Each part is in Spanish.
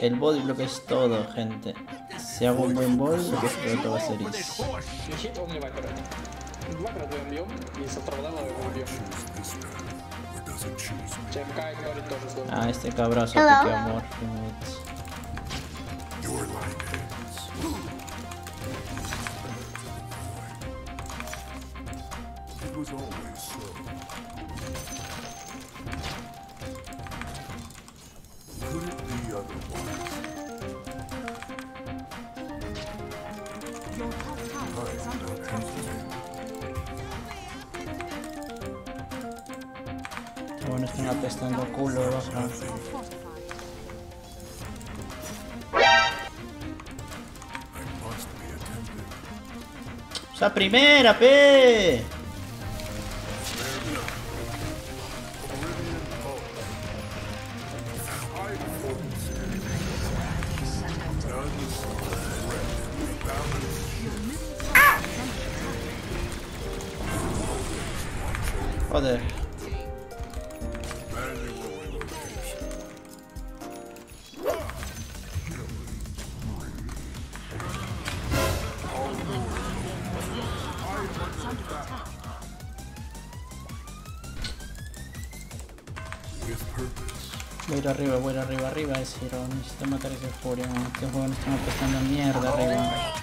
El body block es todo, gente. Si hago un buen body block, creo que va a ser easy. Не хит, он не вайпер. Вайпер даем бьем, и с второго левела его бьем. ЧМК и говорит тоже сложно. Ah, este cabrazo Hello. pique amor. It bueno, están apestando culo, baja. attended. ¡Esa primera, pe! Ah! Oh, there. Es Hero. Necesito matar a ese Furia. Este juego me están apestando mierda arriba.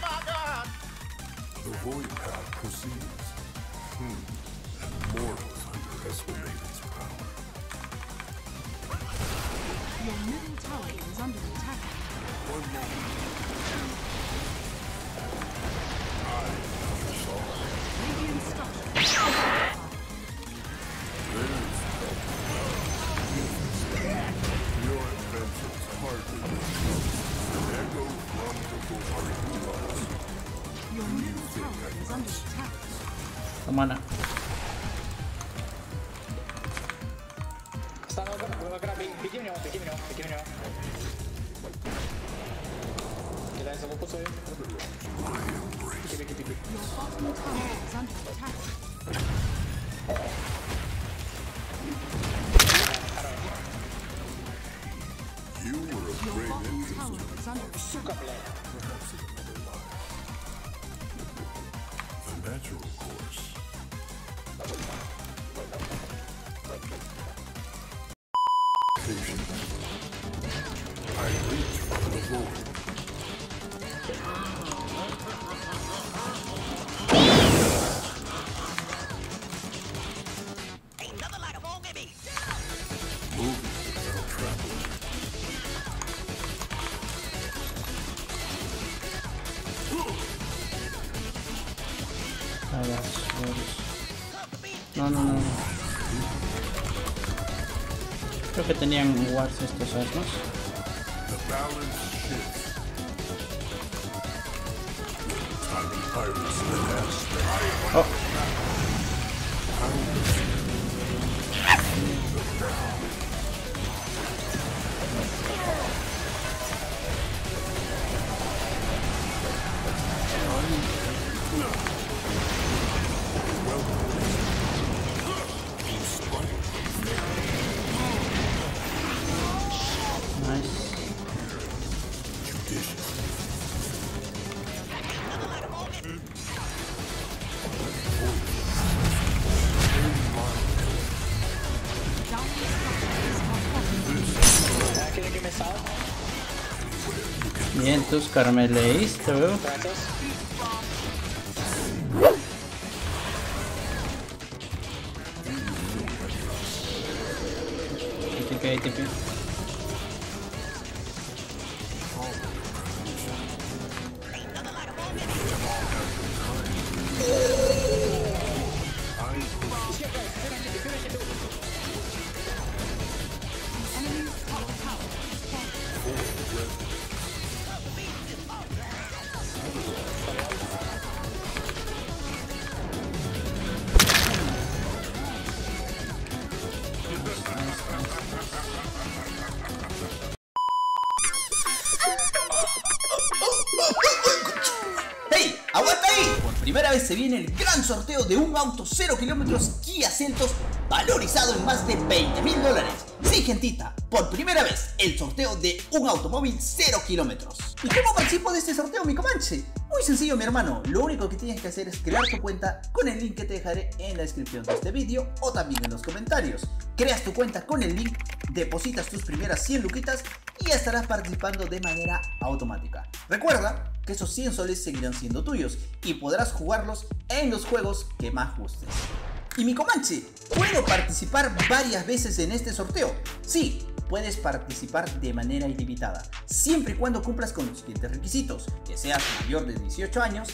Sugar blade. Perhaps another life. The natural No, no, no. Creo que tenían wards estos asnos. The os caramelês, tá vendo? Tem que aí, tem que primera vez se viene el gran sorteo de un auto 0 kilómetros Kia Seltos valorizado en más de 20 mil dólares. Sí, gentita, por primera vez el sorteo de un automóvil 0 kilómetros. ¿Y cómo participo de este sorteo, mi comanche? Muy sencillo, mi hermano. Lo único que tienes que hacer es crear tu cuenta con el link que te dejaré en la descripción de este vídeo o también en los comentarios. Creas tu cuenta con el link, depositas tus primeras 100 luquitas y estarás participando de manera automática. Recuerda que esos 100 soles seguirán siendo tuyos y podrás jugarlos en los juegos que más gustes. Y mi comanche, ¿puedo participar varias veces en este sorteo? Sí, puedes participar de manera ilimitada, siempre y cuando cumplas con los siguientes requisitos, que seas mayor de 18 años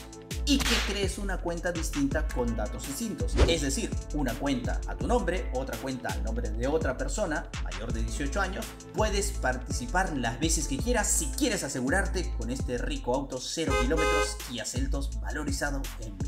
y que crees una cuenta distinta con datos distintos. Es decir, una cuenta a tu nombre, otra cuenta al nombre de otra persona mayor de 18 años. Puedes participar las veces que quieras si quieres asegurarte con este rico auto 0 kilómetros y Celtos valorizado en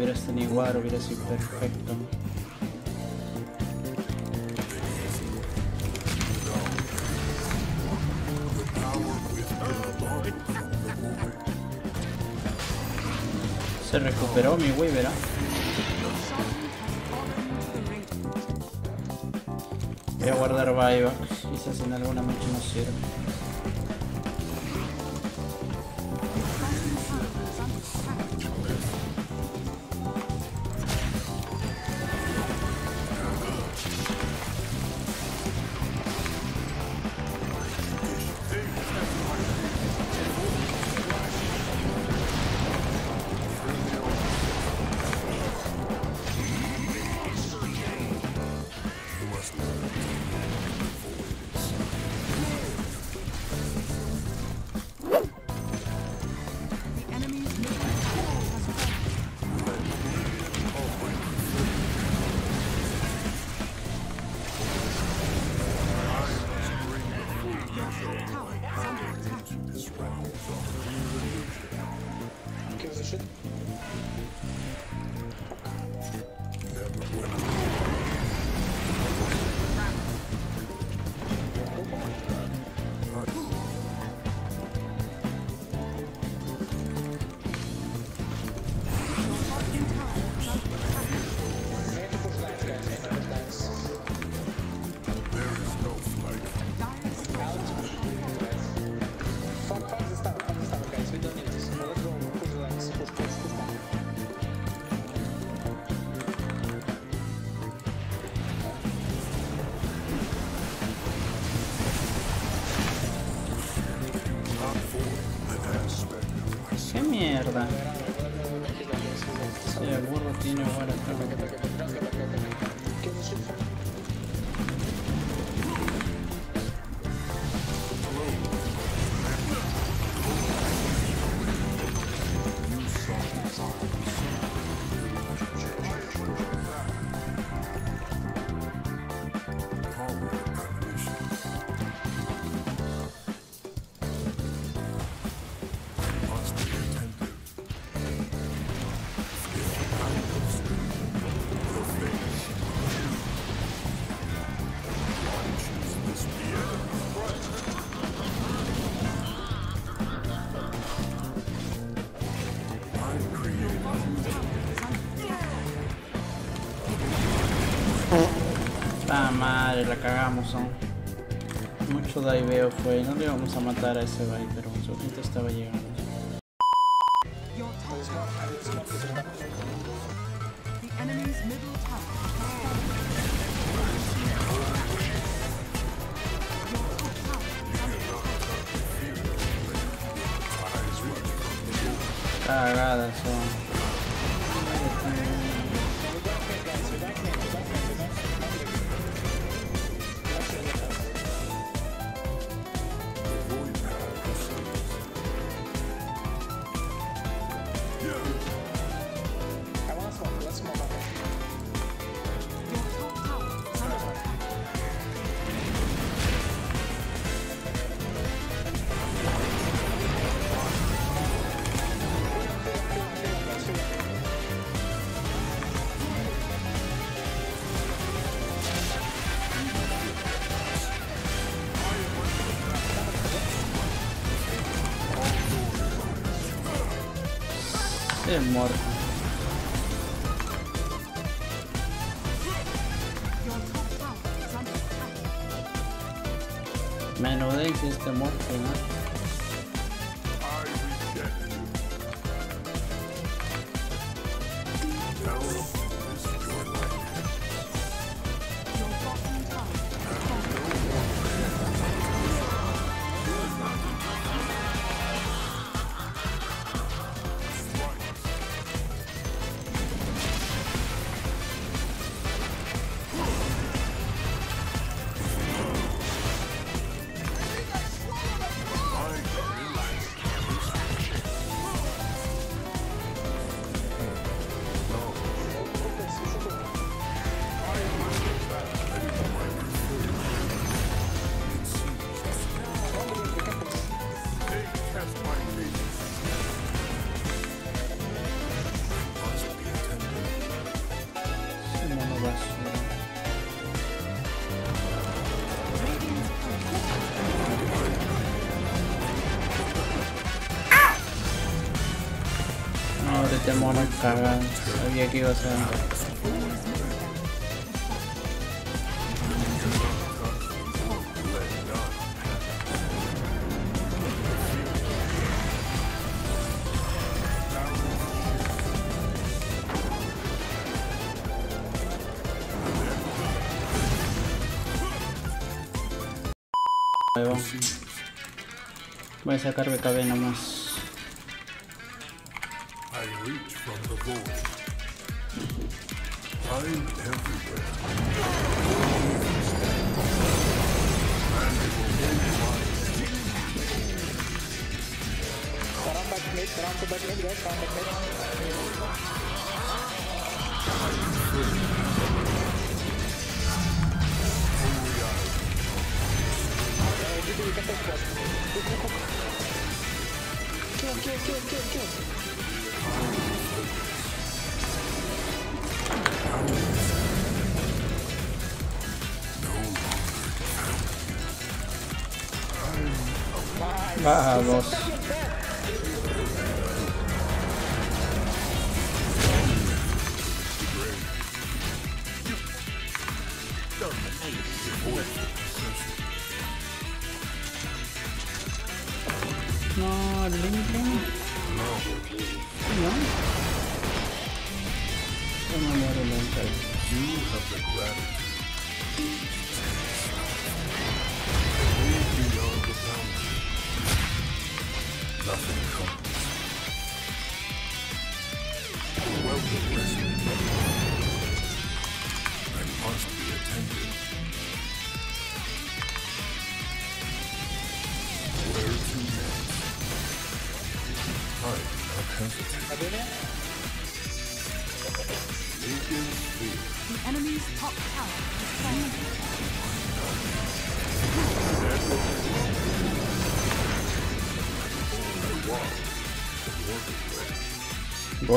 hubieras tenido igual hubiera sido perfecto. Se recuperó mi Weaver, ¿ah? Voy a guardar buyback, quizás en alguna noche nos sirve. Mierda? Sí, el burro tiene buena la cagamos, ¿no? Mucho diveo fue. No le íbamos a matar a ese bye, pero su gente estaba llegando. Your top Estoy muerto. Your top tower is under attack. Menudé si este muerto, ¿no? Ese mono basura. No, ahorita el Voy a sacar BKB nomás. 出て行かこ Vamos.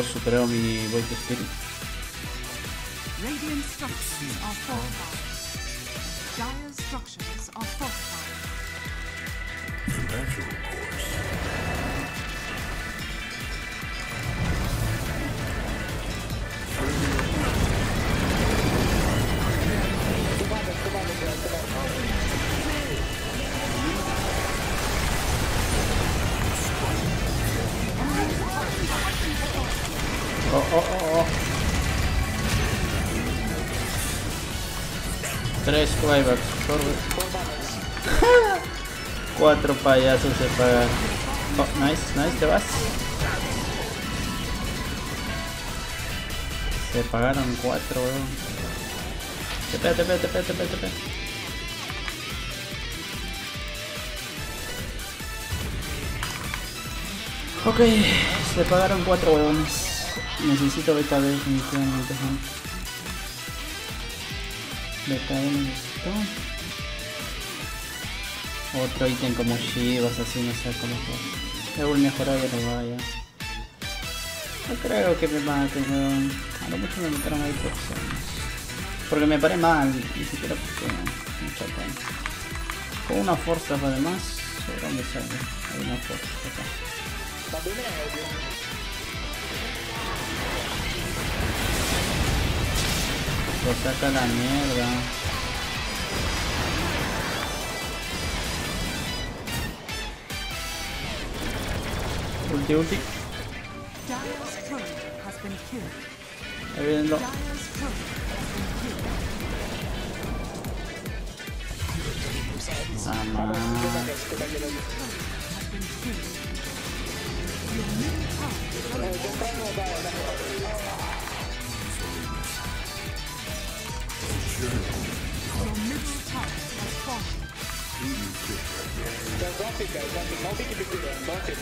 Vos superó mi Void Spirit. Radiant structures are fortified. Dire structures are fortified. The natural course. Oh, oh, oh, oh. Tres flyback. Cuatro payasos se pagan. Oh, nice, nice, te vas. Se pagaron cuatro, weón. TP, TP, TP, TP, TP. Ok, se pagaron cuatro huevones. Necesito BKB definitivamente. ¿no? BKB necesito. Otro ítem como Shivas, así no sé cómo fue. Debo mejorar ya no vaya. No creo que me maten, weón. A lo mucho me metieron ahí por. Porque me paré mal, ni siquiera porque me chatan. Con una fuerza además, ¿sobre dónde sale? Hay una fuerza acá. Lo saca la mierda. Ulti, ulti. Ahí vienen los- Dyer's Don't it guys, don't it. Don't think it is don't it.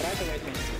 Try the right thing.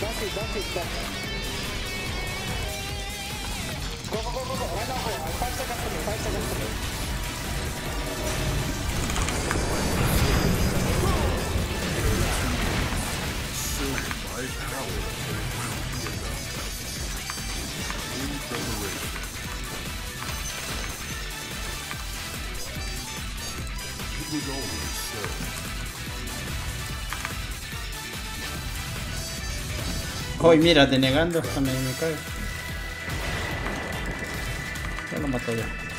Don't hit, don't hit, don't Go, go, go, go, go, right now, go. Five seconds to me, five seconds to me. Hoy mira, denegando hasta me, cae. Ya lo mato ya.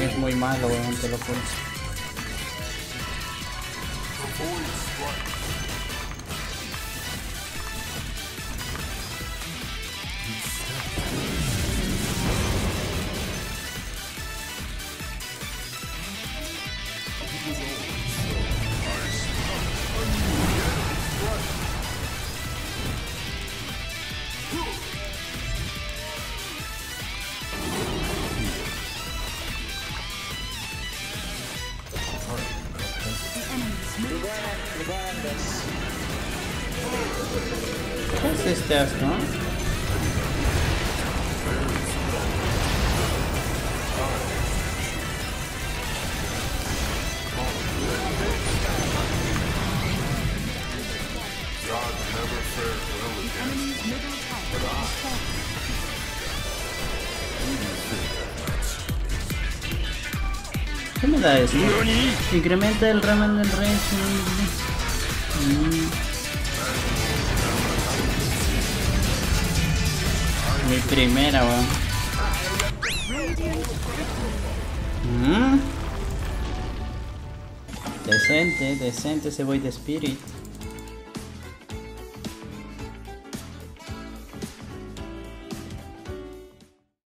Es muy malo, weón, te lo. Has fallen. ¿Qué me da esto? Incrementa el ramen del rey. Mm. Mi primera, weón. Mm. Decente, decente ese voy de spirit.